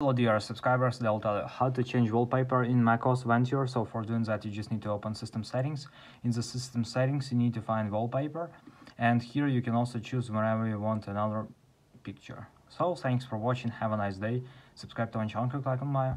Hello dear subscribers, they'll tell you how to change wallpaper in macOS Ventura. So for doing that, you just need to open system settings. In the system settings, you need to find wallpaper. And here you can also choose whenever you want another picture. So thanks for watching, have a nice day. Subscribe to my channel, click on my